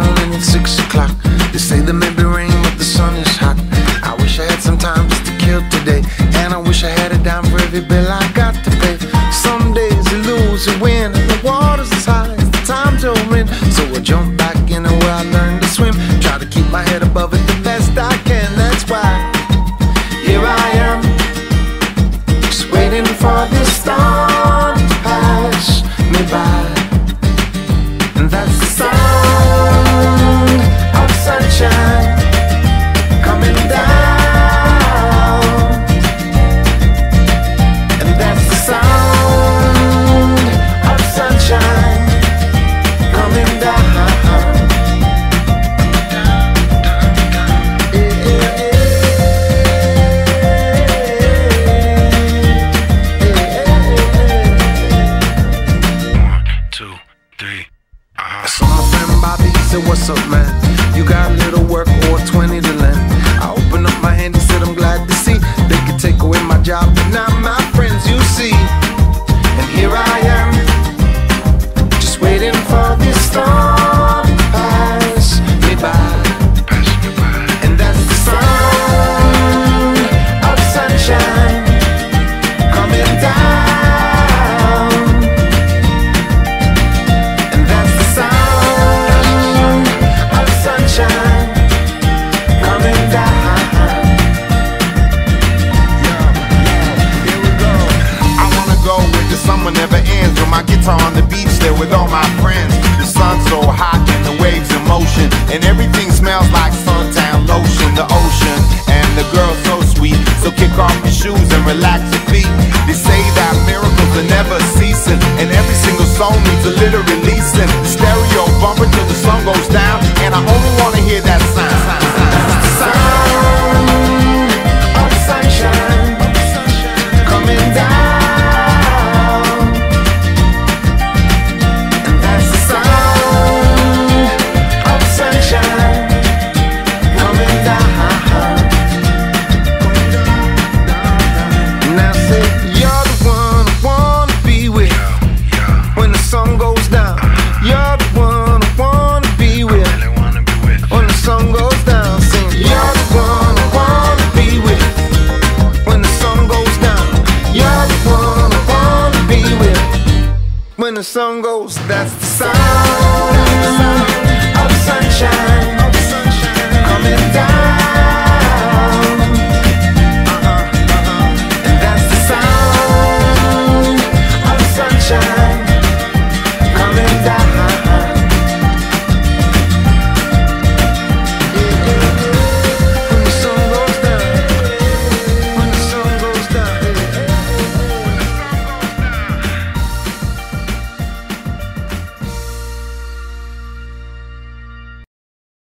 morning at 6 o'clock. They say there may be rain but the sun is hot. I wish I had some time just to kill today. And I wish I had a dime for every bill I got to pay. Some days you lose, you win And the water's as high as the time to So I jump back in where I learned to swim. Try to keep my head above it you got little work or 20 to beach there with all my friends. The sun's so hot and the waves in motion. And everything smells like suntan lotion, the ocean. And the girl so sweet. So kick off your shoes and relax your feet. They say that miracles are never ceasing. And every single song needs a little releasing. The stereo bummer till the sun goes down. And I only wanna hear that sound. the sun goes, that's the sound.